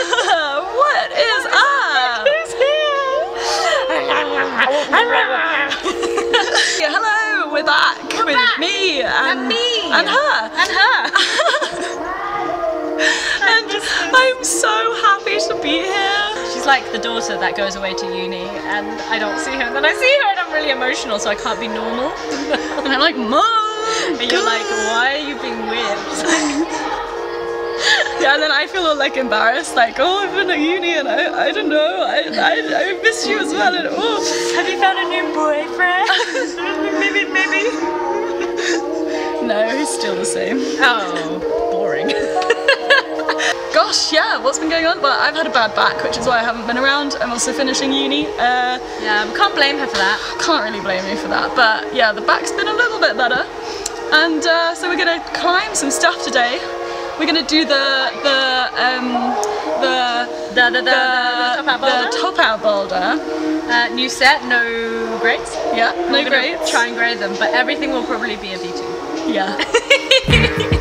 what is up? Who's here? Yeah, hello, we're back with back. me and, And me. and her. And her. and I'm so happy to be here. She's like the daughter that goes away to uni and I don't see her. And then I see her and I'm really emotional so I can't be normal. And I'm like, Mom! and you're like, why are you being weird? Yeah, and then I feel all like embarrassed, like, oh, I've been at uni and I, I don't know, I, I, I miss you as well, and oh. Have you found a new boyfriend? maybe, maybe. No, he's still the same. Oh, boring. Gosh, yeah, what's been going on? Well, I've had a bad back, which is why I haven't been around. I'm also finishing uni. Uh, yeah, we can't blame her for that. can't really blame me for that, but yeah, the back's been a little bit better. And uh, so we're gonna climb some stuff today. We're gonna do the the um the The, the, the, the, top out boulder. the top out boulder. Uh, new set, no grades. Yeah, no grades. Try and grade them, but everything will probably be a V2. Yeah.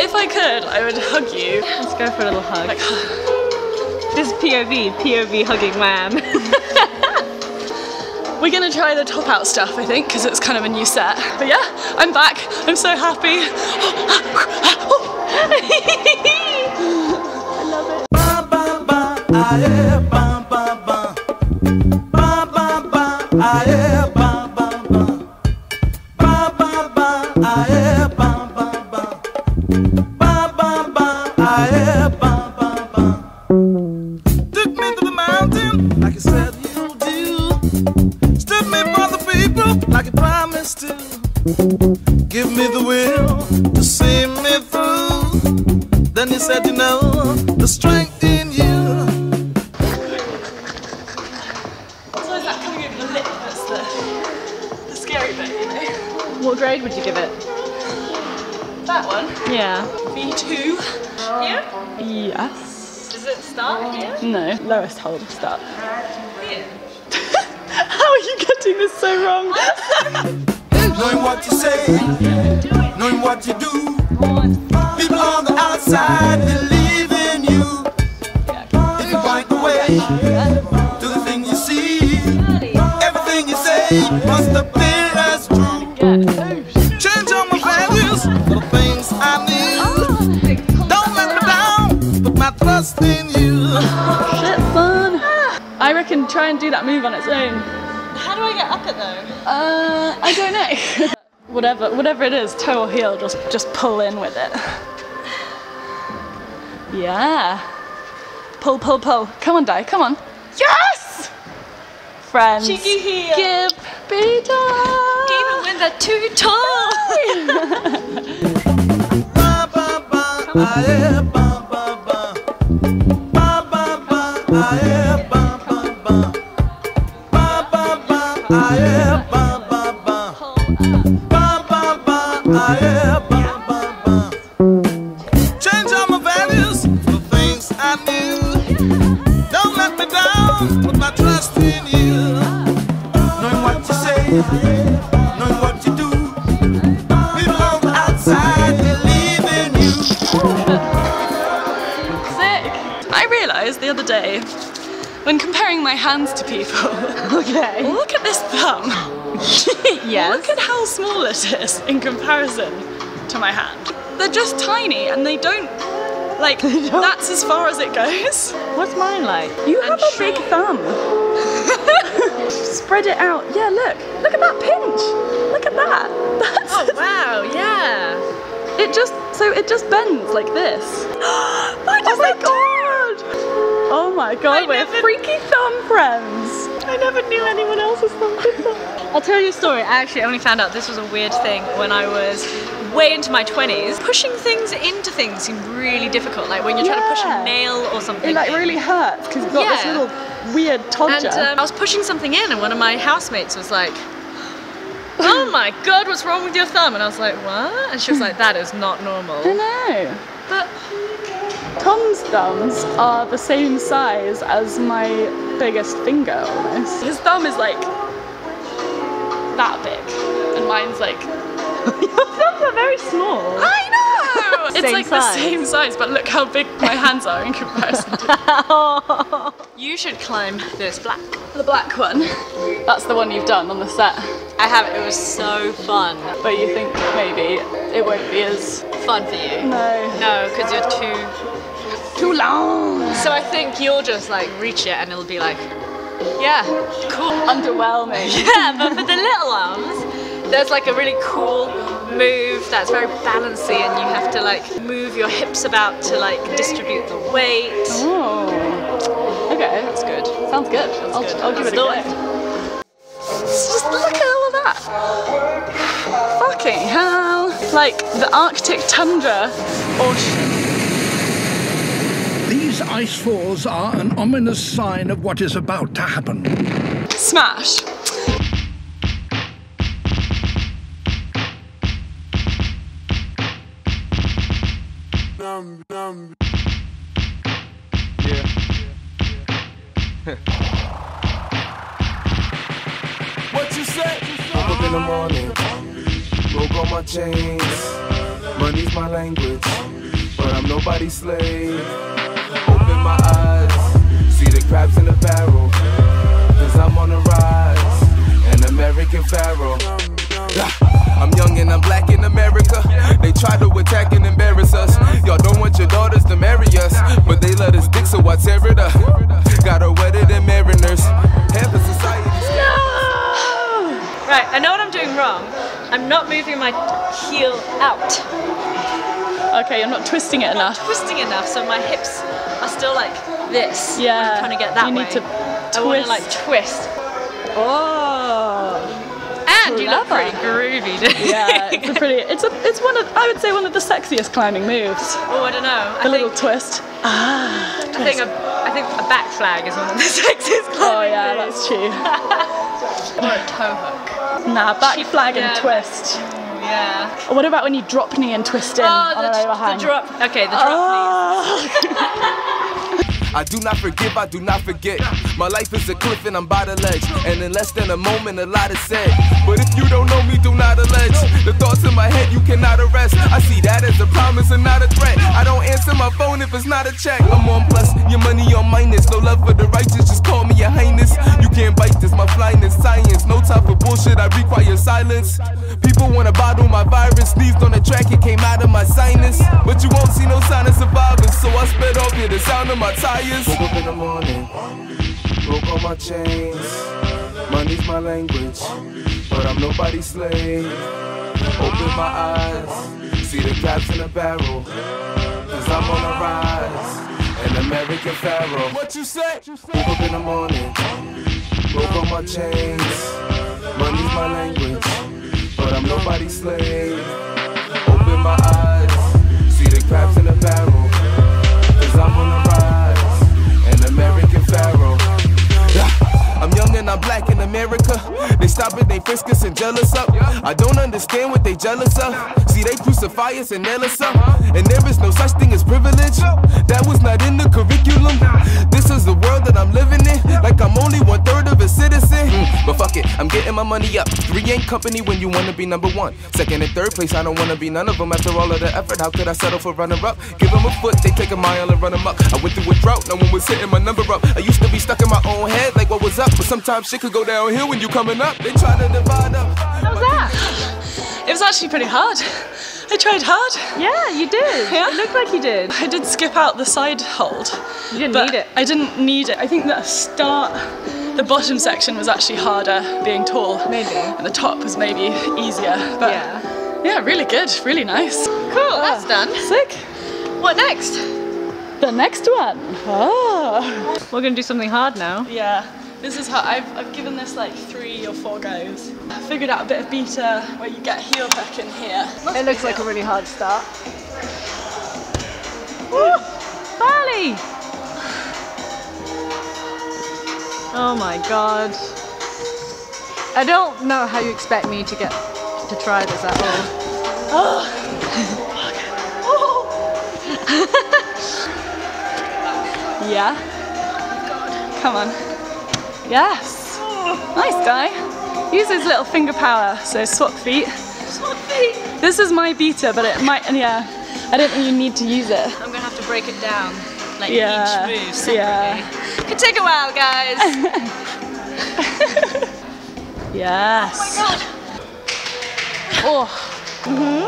If I could, I would hug you. Let's go for a little hug. Like, This is POV, POV hugging man. we're gonna try the top out stuff, I think, because it's kind of a new set. But yeah, I'm back. I'm so happy. Took promised to. Give me the will to see me through. Then you said you know the strength in you. So is that coming over the lip that's the, the scary bit, you know? what grade would you give it? That one. Yeah. V2. Here? Yes. Does it start here? No. Lowest hold start. Here. How are you getting this so wrong? Knowing what you say, knowing what you do. People on the outside I whatever, whatever it is, toe or heel, just just pull in with it. Yeah. Pull, pull, pull. Come on, Di. Come on. Yes. Friends. Cheeky heel. Give Peter. Even when they're too tall. The other day, when comparing my hands to people, okay. look at this thumb. yes. Look at how small it is in comparison to my hand. They're just tiny and they don't, like, that's as far as it goes. What's mine like? You have a big thumb. Spread it out. Yeah, look. Look at that pinch. Look at that. That's Oh wow, yeah. It just, so it just bends like this. oh my god. Oh my god, I we're never- freaky thumb friends. I never knew anyone else's thumb that. I'll tell you a story. I actually only found out this was a weird thing when I was way into my 20s. Pushing things into things seemed really difficult. Like when you're trying to push a nail or something. It like really hurts because you've got this little weird todger. And um, I was pushing something in, and one of my housemates was like, "Oh my god, what's wrong with your thumb?" And I was like, "What?" And she was like, "That is not normal. I know. But Tom's thumbs are the same size as my biggest finger almost. His thumb is like that big, and mine's like. Your thumbs are very small. I know! it's Same like size. the same size, but look how big my hands are in comparison to you should climb this black. the black one. That's the one you've done on the set. I have it. It was so fun. But you think maybe it won't be as. Fun for you. No. No, because you're too. Too long! So I think you'll just like reach it, and it'll be like, yeah, cool. Underwhelming. Yeah, but for the little arms, there's like a really cool move that's very balancy, and you have to like move your hips about to like distribute the weight. Oh. Okay. That's good. Sounds good. I'll, good. I'll give Let's it a do go. it. Just look at all of that. Fucking hell. Like the Arctic tundra ocean. These ice falls are an ominous sign of what is about to happen. Smash. What you say? Woke up in the morning, broke all my chains. Money's my language, but I'm nobody's slave. Open my eyes, see the crabs in the barrel. Cause I'm on the rise, an American pharaoh. I'm young and I'm black in America. They try to attack and embarrass us. Y'all don't want your daughters to marry us, but they let us dick, so I tear it up. Got her wetter than mariners. Half of society's Right, I know what I'm doing wrong. I'm not moving my heel out, Okay, you're not twisting it enough. twisting enough, so my hips are still like this. Yeah, I'm trying to get that you way. need to twist. I want to like twist. Oh. And you look pretty groovy, dude. Yeah, it's a pretty. It's a. It's one of. I would say one of the sexiest climbing moves. oh, I don't know. I A little think, twist. Ah. I think a, I think a back flag is one of the sexiest climbing Oh yeah, moves. that's true. Or a toe hook. Nah, back flag and twist. Yeah. What about when you drop knee and twist in Oh, on the, an the drop. Okay, the drop Oh. I do not forgive, I do not forget. My life is a cliff and I'm by the ledge. And in less than a moment, a lot is said. But if you don't know me, do not allege. The thoughts in my head you cannot arrest. I see that as a promise and not a threat. I don't answer my phone if it's not a check. I'm on plus, your money on minus. No love for the righteous, just call me your highness. You can't bite this, my flying is science. No time for bullshit, I require silence. People wanna bottle my virus. Sneezed on the track, it came out of my sinus. But you won't see no sign of survivors. So I sped here, the sound of my tires. Woke up in the morning, broke all my chains. Money's my language, but I'm nobody's slave. Open my eyes, see the crabs in the barrel. Cause I'm on the rise, an American pharaoh. What you say? Woke up in the morning, broke all my chains. Money's my language, but I'm nobody's slave. Open my eyes, see the crabs in the barrel. Jealous. I don't understand what they jealous of. See, they crucify us and nail us up. And there is no such thing as privilege. That was not in the curriculum. This is the world that I'm living in. Like I'm only one third of a citizen. Mm, but fuck it, I'm getting my money up. Three ain't company when you wanna be number one. Second and third place, I don't wanna be none of them. After all of the effort, how could I settle for runner up? Give them a foot, they take a mile and run them up. I went through a drought, no one was hitting my number up. I used to be stuck in my own head, like what was up. But sometimes shit could go downhill when you coming up. They try to divide up. How was that? It was actually pretty hard. I tried hard. Yeah, you did. Yeah. It looked like you did. I did skip out the side hold. You didn't need it. I didn't need it. I think the start, the bottom section was actually harder being tall. Maybe. And the top was maybe easier. But Yeah. yeah, really good, really nice. Cool, that's done. Sick. What next? The next one. Oh. We're gonna do something hard now. Yeah. This is how I've, I've given this like three or four goes. I figured out a bit of beta where you get heel hook in here. It looks like a really hard start. Woo! Bali! Oh my god. I don't know how you expect me to get to try this at all. Oh. oh. Yeah. Come on. Yes. Nice guy. Use his little finger power. So swap feet. Swap feet. This is my beta, but it might. Yeah. I don't think you need to use it. I'm gonna have to break it down, like Yeah, each move separately. yeah. Could take a while, guys. Yes. Oh God. Oh. Jeez.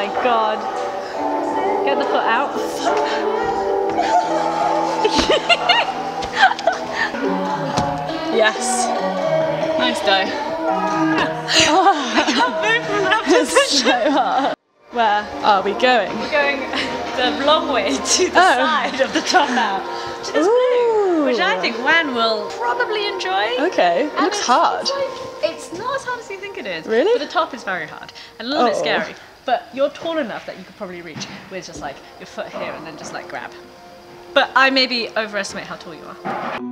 My god. Get the foot out. Yes. Nice day. I can't Move from that It's so hard. Where are we going? We're going the long way to the Oh. side of the top out. To this Ooh. move, which I think Wan will probably enjoy. Okay. It And looks it's- hard. It's, like- it's not as hard as you think it is. Really? But the top is very hard and a little bit Oh. scary. But you're tall enough that you could probably reach with just like your foot here and then just like grab. But I maybe overestimate how tall you are.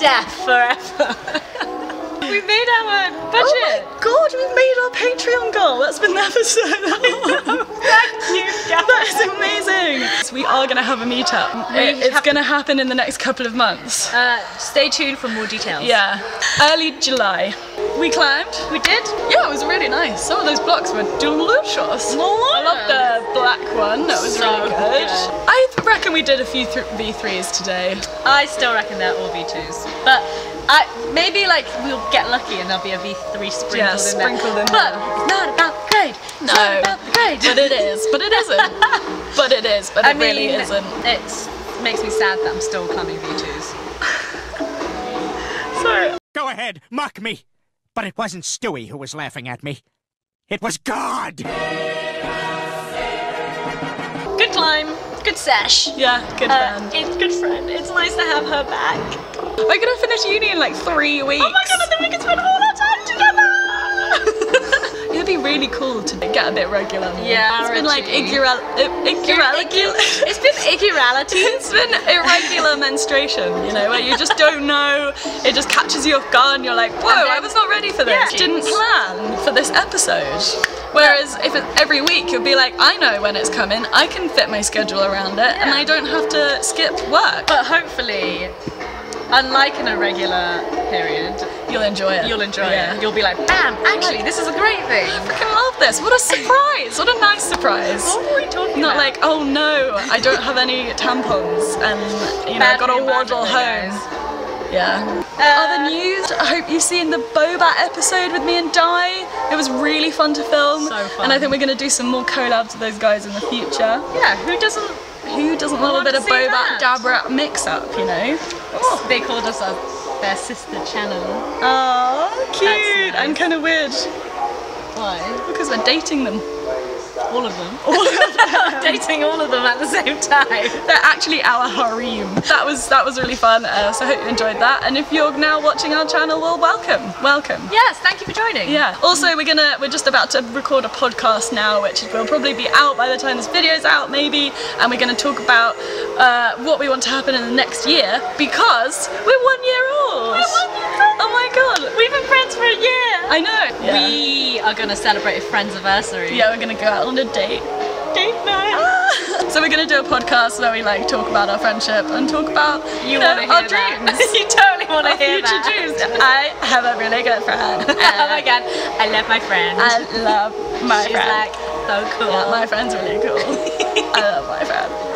Deaf forever. we made our Oh budget. my god, we've made our Patreon goal. That's been there for so long. Thank you, guys. That is amazing. So we are going to have a meetup. It- it's going to happen in the next couple of months. Uh, stay tuned for more details. Yeah, early July. We climbed. We did? Yeah, it was really nice. Some of those blocks were delicious. I love the black one. That was So really good. good. I reckon we did a few th- V3s today. I still reckon they're all V2s. But I maybe like we'll get lucky and there'll be a V3 sprinkled Yeah, in sprinkled there. in but there. it's not about the grade. It's No, not about the grade. but it is. But it isn't. but it is. But I it mean, really isn't. It makes me sad that I'm still climbing V2s. Sorry. Go ahead, mock me. But it wasn't Stewie who was laughing at me. It was God. Good climb. Good sesh. Yeah, good Uh, friend. it's good friend. It's nice to have her back. We're gonna finish uni in like three weeks. Oh my god, and then we can spend all our time together. It'd be really cool to get a bit regular. Yeah, It's been like irregular. it's been irreality. It's been irregular menstruation, you know, where you just don't know. It just catches you off guard, and you're like, "Whoa, then- I was not ready for this. Yeah. Didn't plan for this episode." Whereas if it's every week, you'll be like, "I know when it's coming. I can fit my schedule around it, and I don't have to skip work." But hopefully, unlike an irregular period, You'll enjoy it. you'll enjoy Yeah. it. You'll be like, bam, actually, this is a great thing. I freaking love this. What a surprise! What a nice surprise. What were we talking Not about? like, oh no, I don't have any tampons and you know, gotta news, bad waddle home. guys. Yeah. Uh, Other news, I hope you've seen the Bobat episode with me and Di. It was really fun to film. So fun. And I think we're gonna do some more collabs with those guys in the future. Yeah, who doesn't? Who doesn't love a bit of that? DabRat mix up, you know? Oh. They called us a, their sister channel. Oh, cute nice. and kind of weird Why? because we're dating them. All of them. Dating all of them at the same time. They're actually our harem. That was that was really fun. Uh, so I hope you enjoyed that. And if you're now watching our channel, well, welcome, welcome. Yes, thank you for joining. Yeah. Also, we're gonna we're just about to record a podcast now, which will probably be out by the time this video's out, maybe. And we're gonna talk about uh, what we want to happen in the next year because we're one year old. Oh my god. We've been friends for a year. I know. Yeah. We are gonna celebrate a friend's anniversary. yeah, we're gonna go out on a date. Date night. So we're gonna do a podcast where we like talk about our friendship and talk about you, know, our dreams. you totally want to hear future that. dreams. I have a really good friend. oh my god, I love my friend. I love my She's friend. like so cool. yeah, my friend's really cool. I love my friend.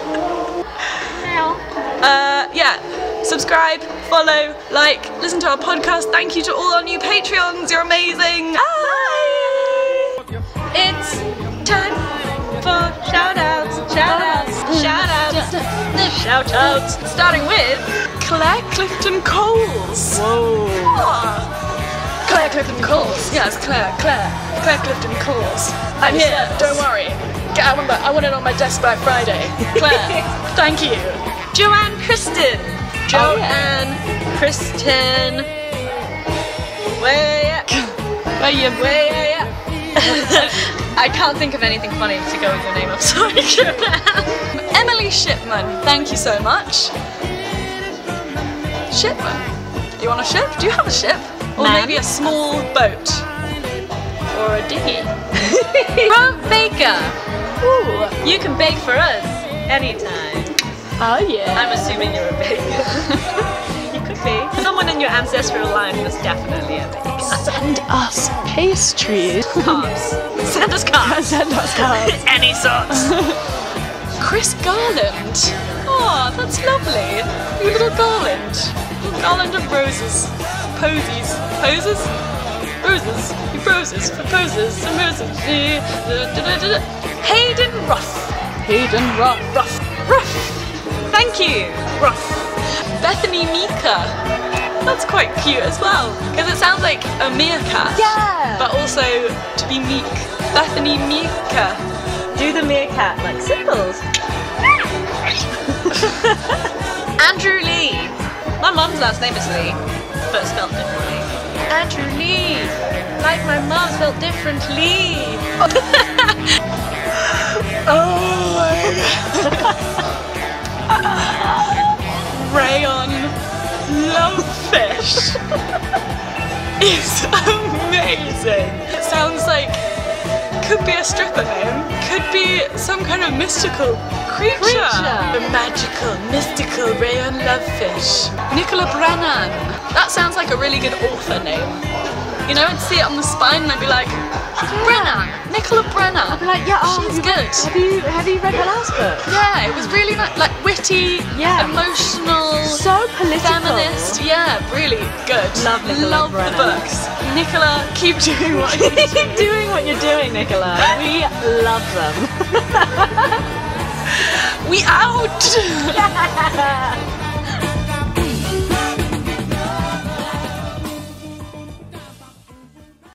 Uh, yeah, subscribe, follow, like, listen to our podcast. Thank you to all our new Patreons. You're amazing. Bye. It's time for shout outs, shout outs, shout outs, shout outs. Starting with Claire Clifton Coles. Whoa. Oh. Claire Clifton Coles. Yes, Claire, Claire, Claire Clifton Coles. I'm here. Don't worry. Get- I want, that- I want it on my desk by Friday. Claire, thank you. Joanne Kristen. Oh, Joanne Kristen. Way Where you? way I can't think of anything funny to go with your name. I'm sorry, Emily Shipman. Thank you so much. Shipman. Do you want a ship? Do you have a ship? Or maybe a small boat? Or a dinghy? From Baker. Ooh, you can bake for us anytime. Oh yeah. I'm assuming you're a baker. You. Someone in your ancestral line was definitely a baker. Send us pastries. Carbs. Send us carbs. Send us cards. Any sorts. Chris Garland. Oh, that's lovely. Your little garland. Garland of roses. Posies. Poses? Roses. Roses for poses and roses. Hayden Ruff. Hayden Ruff. Ruff. Ruff. Thank you. Ruff. Bethany Mika. That's quite cute as well. Because it sounds like a meerkat. Yeah. But also to be meek. Bethany Mika. Do the meerkat like symbols. Andrew Lee. My mum's last name is Lee, but spelled differently. Andrew Lee. Like my mom spelled differently. Oh Rayon Lovefish is amazing. It sounds like could be a stripper name, could be some kind of mystical creature. Creature. The magical, mystical Rayon Lovefish. Nicola Brennan. That sounds like a really good author name. You know, I'd see it on the spine and I'd be like, Brennan, Nicola Brennan. I'd be like, yeah, oh, she's have good. read- have you have you read her last book? Yeah, it was really like witty, Yeah. emotional, So political. feminist. Yeah, really good. Love Nicola Love the books. Nicola, keep doing what you're doing. Keep doing what you're doing, Nicola. We love them. We out.